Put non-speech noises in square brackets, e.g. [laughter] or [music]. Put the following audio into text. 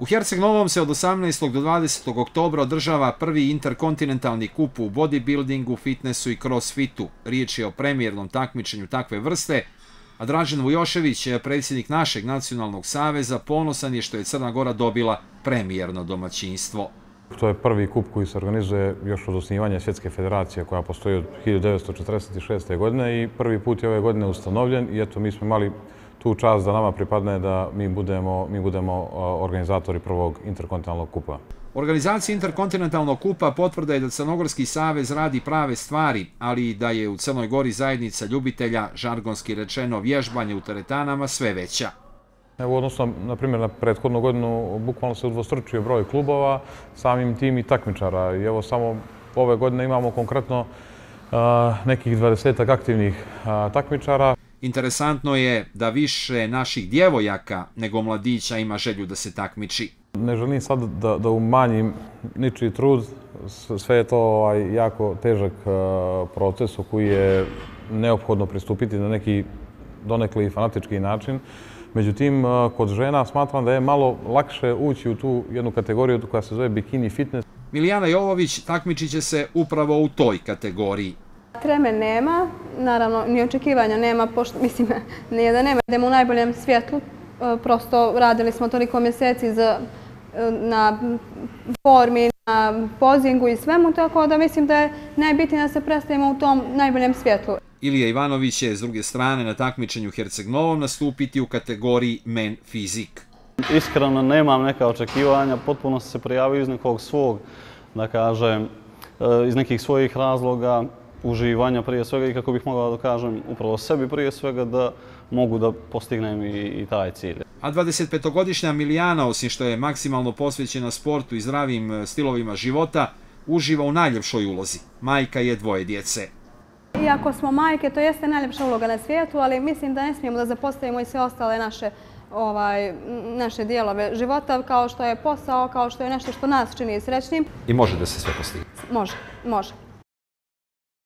U Herceg Novom se od 18. do 20. oktobra održava prvi interkontinentalni kup u bodybuildingu, fitnessu i crossfitu. Riječ je o premijernom takmičenju takve vrste, a Dražen Vujošević, predsjednik našeg nacionalnog saveza, ponosan je što je Crna Gora dobila premijerno domaćinstvo. To je prvi kup koji se organizuje još od osnivanja Svjetske federacije koja postoji od 1946. godine i prvi put je ove godine ustanovljen i eto mi smo imali tu čast da nama pripadne da mi budemo, mi budemo organizatori prvog interkontinentalnog kupa. Organizacija interkontinentalnog kupa potvrda je da Crnogorski savez radi prave stvari, ali i da je u Crnoj Gori zajednica ljubitelja, žargonski rečeno vježbanje u teretanama, sve veća. Evo, odnosno, na primjer, na prethodnu godinu bukvalno se udvostručio broj klubova, samim tim i takmičara. I evo, samo ove godine imamo konkretno nekih 20 aktivnih takmičara. Interesantno je da više naših djevojaka nego mladića ima želju da se takmiči. Ne želim sad da, da umanjim ničiji trud, sve je to ovaj, jako težak proces u koji je neophodno pristupiti na neki donekli fanatički način. Međutim, kod žena smatram da je malo lakše ući u tu jednu kategoriju koja se zove bikini fitness. Milijana Jovović takmičit će se upravo u toj kategoriji. Treme nema, naravno, ni očekivanja nema, pošto, [laughs] mislim, nije da nema, idemo u najboljem svijetlu. E, prosto radili smo toliko mjeseci za, e, na formi, na pozingu i svemu, tako da mislim da je najbitnije da se predstavimo u tom najboljem svijetlu. Ilija Ivanović je s druge strane na takmičenju Herceg Novom nastupiti u kategoriji Men Fizik. Iskreno nemam neka očekivanja, potpuno se prijavio iz nekog svog, da kažem, e, iz nekih svojih razloga uživanja prije svega i kako bih mogao da kažem upravo sebi prije svega da mogu da postignem i, i taj cilj. A 25-godišnja Milijana, osim što je maksimalno posvećena sportu i zdravim e, stilovima života, uživa u najljepšoj ulozi. Majka je dvoje djece. Iako smo majke, to jeste najljepša uloga na svijetu, ali mislim da ne smijemo da zapostavimo i sve ostale naše ovaj, naše dijelove života, kao što je posao, kao što je nešto što nas čini srećnim. I može da se sve postigne? Može, može.